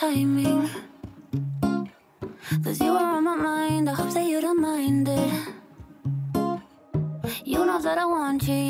timing. Cause you are on my mind, I hope that you don't mind it. You know that I want you.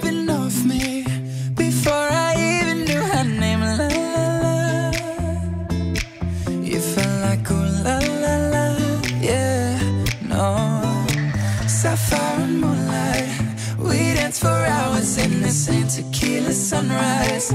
Sweat dripping off me before I even knew her name. La la la. You felt like ooh la la la, yeah. No, sapphire and moonlight. We danced for hours in the same tequila sunrise.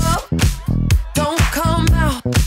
up, don't come out.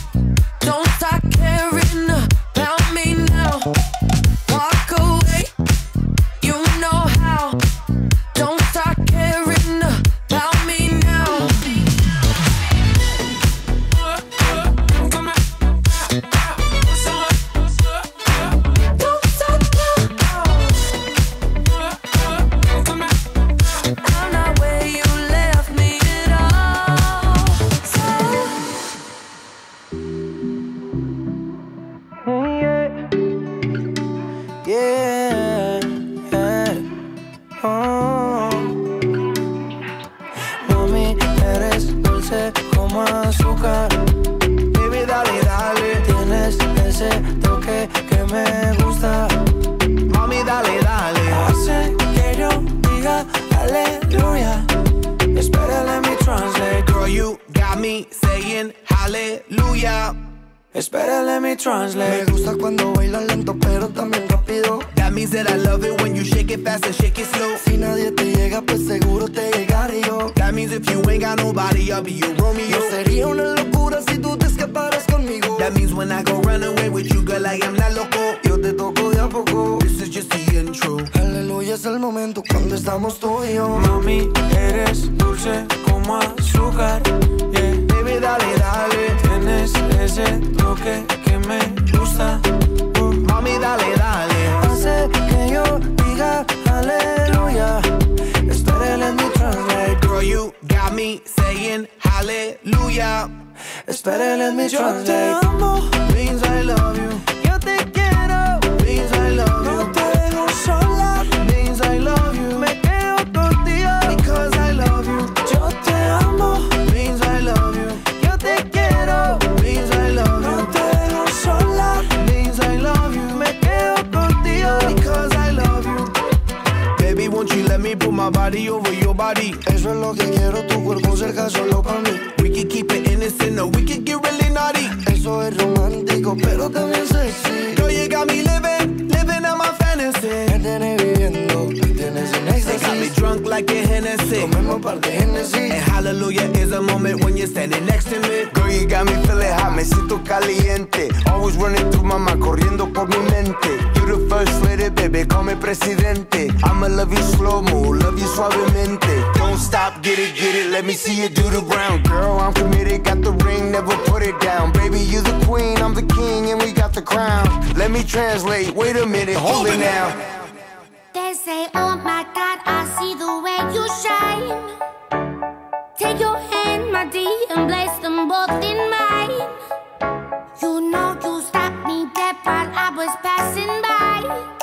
Hallelujah. Espera, let me Yo te amo, means I love you. Yo te quiero. Means I love No you. te dejo sola. Means I love you. Me quedo contigo. Because I love you. Yo te amo. Means I love you. Yo te quiero. Means I love No you. te dejo sola. Means I love you. Me quedo contigo. Because I love you. Baby, won't you let me put my body over your body? Eso es lo que quiero, tu cuerpo cerca solo para mí. We can keep it innocent or we can get really naughty. Eso es romántico, pero también sexy. Girl, you got me living, like a Hennessy. Comemos par de Genesis. And hallelujah is a moment when you're standing next to me. Girl, you got me feeling hot, me siento caliente. Always running through my mind, corriendo por mi mente. You're the first lady, baby, call me presidente. I'ma love you slow mo, love you suavemente. Don't stop, get it, get it, let me see you do the brown. Girl, I'm committed, got the ring, never put it down. Baby, you the queen, I'm the king, and we got the crown. Let me translate, wait a minute, hold it now. They say, oh my God, I see the way you shine. Take your hand, my dear, and place them both in mine. You know you stopped me dead while I was passing by.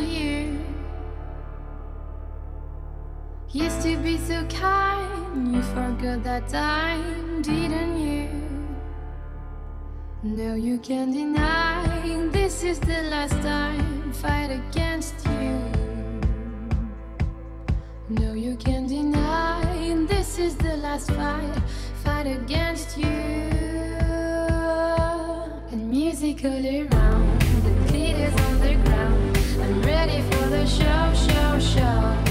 Like you. Used to be so kind, you forgot that time, didn't you? No, you can't deny this is the last time. Fight against you. No, you can't deny this is the last fight. Fight against you. And music all around, I'm ready for the show, show, show.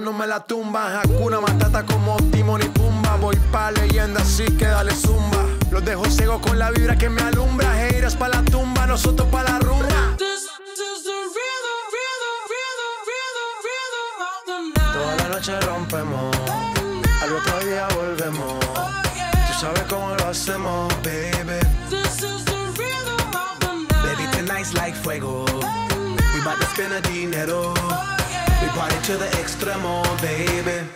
No me la tumba. Hakuna Matata como Timon y Pumba. Voy pa' leyenda, así que dale zumba. Los dejo ciego con la vibra que me alumbra. Heiras pa' la tumba, nosotros pa' la rumba. Toda la noche rompemos, al otro día volvemos. Tú sabes cómo lo hacemos, baby. Baby, tonight's like fuego. To spend a dinero. We oh, party to the extremo, baby.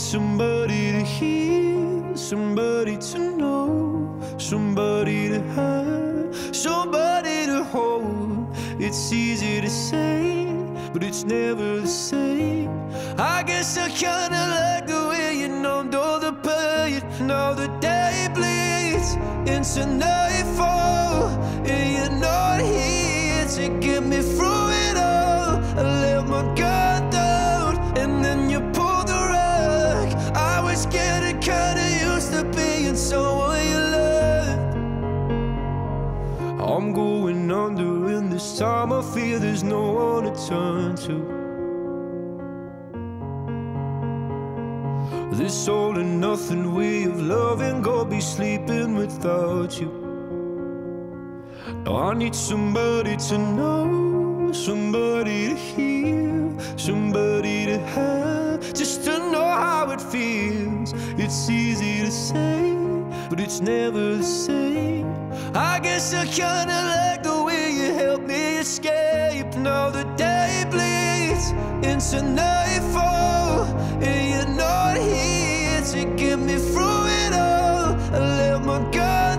Need somebody to hear, somebody to know, somebody to have, somebody to hold. It's easy to say, but it's never the same. I guess I kinda like the way you numbed all the pain. Now the day bleeds into nightfall, and you're not here to get me through it all. I let my someone you loved. I'm going under, and this time I feel there's no one to turn to. This all and nothing way of loving, go be sleeping without you. Now I need somebody to know, somebody to hear, somebody to have, just to know how it feels. It's easy to say, but it's never the same. I guess I kinda like the way you help me escape. Now the day bleeds into nightfall, and you're not here to get me through it all. I let my guard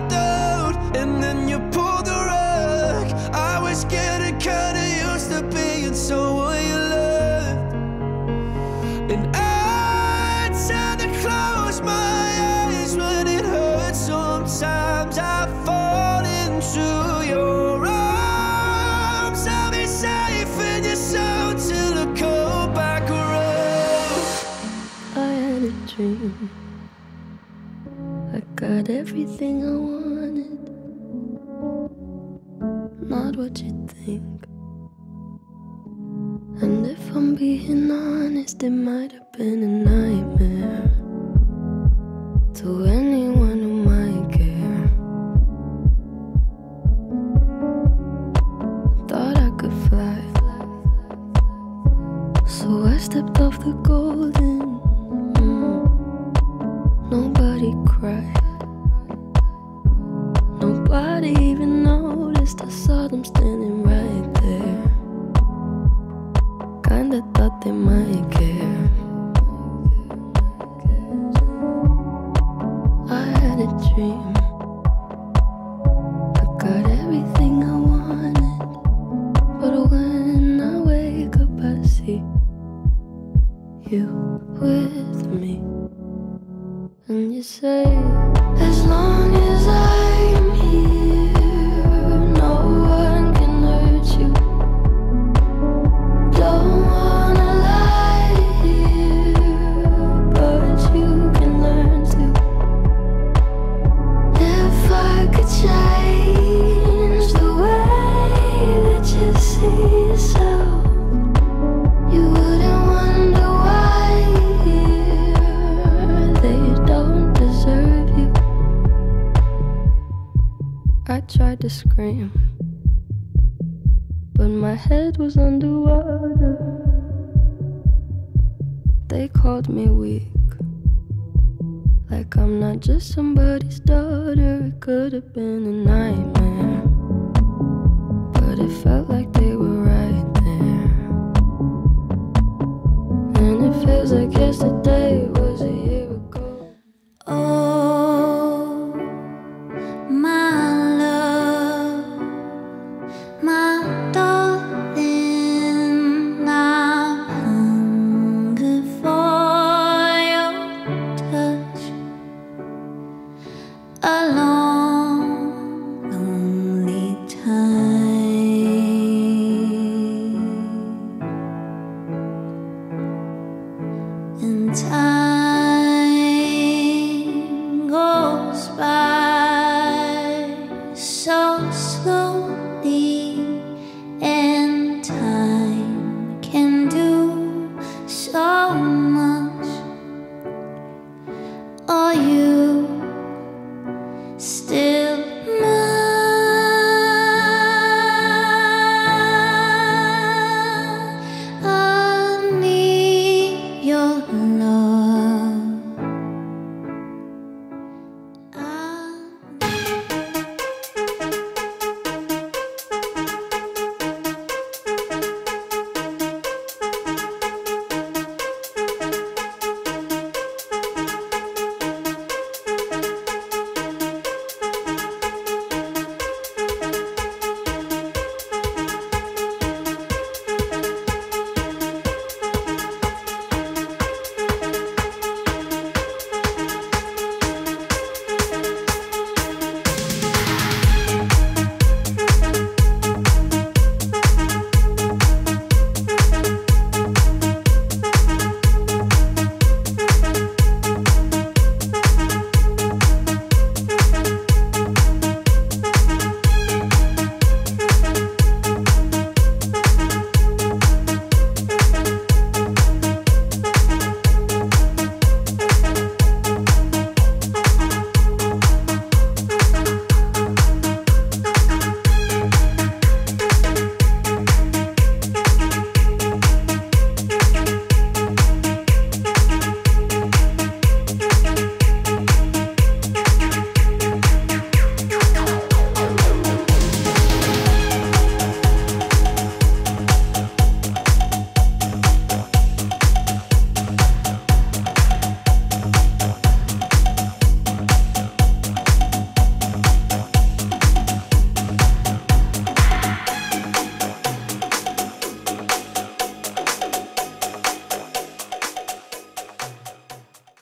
I got everything I wanted. Not what you think. And if I'm being honest, it might have been a nightmare. To anyone tried to scream, but my head was underwater. They called me weak, like I'm not just somebody's daughter. It could have been a nightmare,